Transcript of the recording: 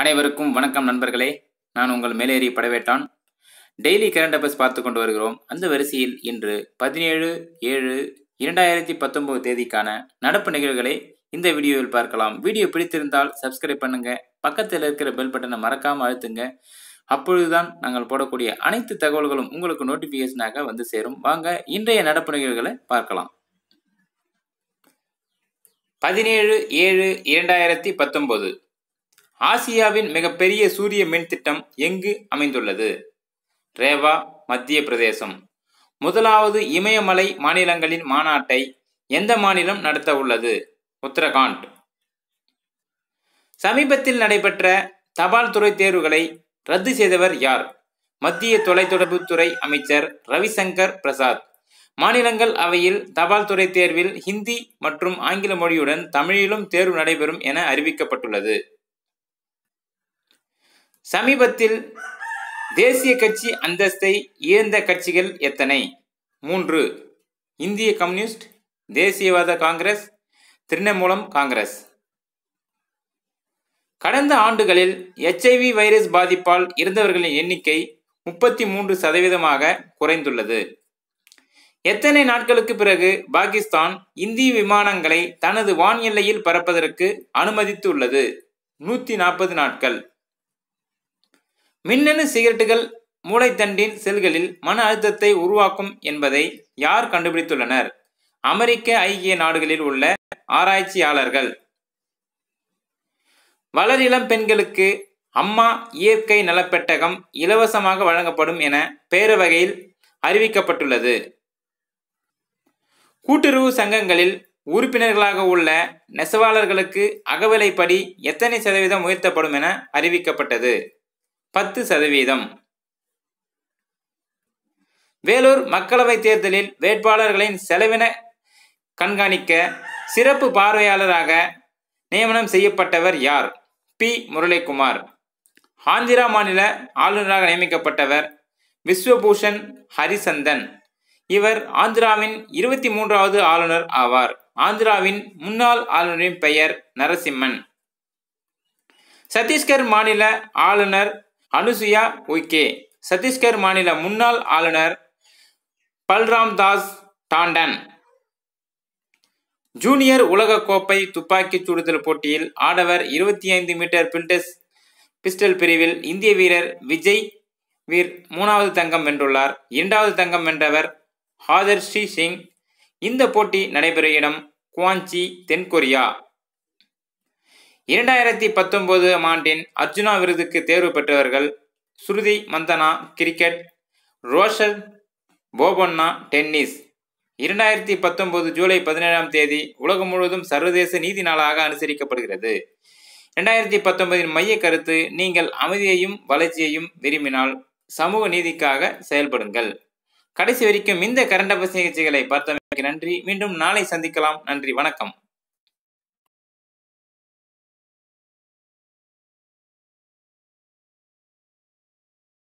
அனைவருக்கும் வணக்கம் நண்பர்களே. நான் உங்கள் மேலேறி படவேட்டான். டெய்லி கரண்ட் அஃபேர்ஸ் பார்த்து கொண்டு வருகிறோம். அந்த வரிசையில் இன்று பதினேழு ஏழு இரண்டாயிரத்தி பத்தொன்பது தேதிக்கான நடப்பு நிகழ்வுகளை இந்த வீடியோவில் பார்க்கலாம். வீடியோ பிடித்திருந்தால் சப்ஸ்கிரைப் பண்ணுங்க. பக்கத்தில் இருக்கிற பெல் பட்டனை மறக்காமல் அழுத்துங்க. அப்பொழுதுதான் நாங்கள் போடக்கூடிய அனைத்து தகவல்களும் உங்களுக்கு நோட்டிபிகேஷனாக வந்து சேரும். வாங்க இன்றைய நடப்பு நிகழ்வுகளை பார்க்கலாம். பதினேழு ஏழு இரண்டாயிரத்தி பத்தொன்பது. ஆசியாவின் மிகப்பெரிய சூரிய மின் திட்டம் எங்கு அமைந்துள்ளது? ரேவா மத்திய பிரதேசம். முதலாவது இமயமலை மாநிலங்களின் மாநாட்டை எந்த மாநிலம் நடத்த உள்ளது? உத்தரகாண்ட். சமீபத்தில் நடைபெற்ற தபால் துறை தேர்வுகளை ரத்து செய்தவர் யார்? மத்திய தொலைத்தொடர்புத்துறை அமைச்சர் ரவிசங்கர் பிரசாத். மாநிலங்கள் அவையில் தபால் துறை தேர்வில் ஹிந்தி மற்றும் ஆங்கில மொழியுடன் தமிழிலும் தேர்வு நடைபெறும் என அறிவிக்கப்பட்டுள்ளது. சமீபத்தில் தேசிய கட்சி அந்தஸ்தை இழந்த கட்சிகள் எத்தனை? மூன்று. இந்திய கம்யூனிஸ்ட் தேசியவாத காங்கிரஸ் திரிணமூலம் காங்கிரஸ். கடந்த ஆண்டுகளில் எச்ஐவி வைரஸ் பாதிப்பால் இருந்தவர்களின் எண்ணிக்கை முப்பத்தி மூன்று சதவீதமாக குறைந்துள்ளது. எத்தனை நாட்களுக்கு பிறகு பாகிஸ்தான் இந்திய விமானங்களை தனது வான் எல்லையில் பறப்பதற்கு அனுமதித்துள்ளது? நூத்தி நாற்பது நாட்கள். மின்னணு சிகரெட்டுகள் மூளைத்தண்டின் செல்களில் மன அழுத்தத்தை உருவாக்கும் என்பதை யார் கண்டுபிடித்துள்ளனர்? அமெரிக்க ஐக்கிய நாடுகளில் உள்ள ஆராய்ச்சியாளர்கள். வளரிளம் பெண்களுக்கு அம்மா இயற்கை நலப்பெட்டகம் இலவசமாக வழங்கப்படும் என பேரவகையில் அறிவிக்கப்பட்டுள்ளது. கூட்டுறவு சங்கங்களில் உறுப்பினர்களாக உள்ள நெசவாளர்களுக்கு அகவிலைப்படி எத்தனை சதவீதம் உயர்த்தப்படும் என அறிவிக்கப்பட்டது. பத்து சதவீதம். வேலூர் மக்களவை தேர்தலில் வேட்பாளர்களின் செலவின கண்காணிக்க சிறப்பு பார்வையாளராக நியமனம் செய்யப்பட்டவர் யார்? பி. முரளிக்குமார் ஆந்திரா மாநில ஆளுநராக நியமிக்கப்பட்டவர் விஸ்வபூஷன் ஹரிசந்தன். இவர் ஆந்திராவின் இருபத்தி மூன்றாவது ஆளுநர் ஆவார். ஆந்திராவின் முன்னாள் ஆளுநரின் பெயர் நரசிம்மன். சத்தீஸ்கர் மாநில ஆளுநர் அனுசுயா உய்கே சத்தீஸ்கர் மாநில முன்னாள் ஆளுநர் பல்ராம் தாஸ் டாண்டன். ஜூனியர் உலகக்கோப்பை துப்பாக்கிச் சுடுதல் போட்டியில் ஆடவர் இருபத்தி ஐந்து மீட்டர் பில்டஸ் பிஸ்டல் பிரிவில் இந்திய வீரர் விஜய் வீர் மூணாவது தங்கம் வென்றுள்ளார். இரண்டாவது தங்கம் வென்றவர் ஹாதர் ஸ்ரீ சிங். இந்த போட்டி நடைபெறும் இடம் குவாஞ்சி தென்கொரியா இரண்டாயிரத்தி பத்தொன்பது ஆண்டின் அர்ஜுனா விருதுக்கு தேர்வு பெற்றவர்கள் ஸ்ருதி மந்தனா கிரிக்கெட் ரோஷன் போபண்ணா டென்னிஸ். இரண்டாயிரத்தி பத்தொன்பது ஜூலை பதினேழாம் தேதி உலகம் முழுவதும் சர்வதேச நீதி நாளாக அனுசரிக்கப்படுகிறது. இரண்டாயிரத்தி பத்தொன்பதின் மைய கருத்து நீங்கள் அமைதியையும் வளர்ச்சியையும் விரும்பினால் சமூக நீதிக்காக செயல்படுங்கள். கடைசி வரைக்கும் இந்த கரண்ட் அஃபேர்ஸ் நிகழ்ச்சிகளை பார்த்தமைக்கு நன்றி. மீண்டும் நாளை சந்திக்கலாம். நன்றி. வணக்கம்.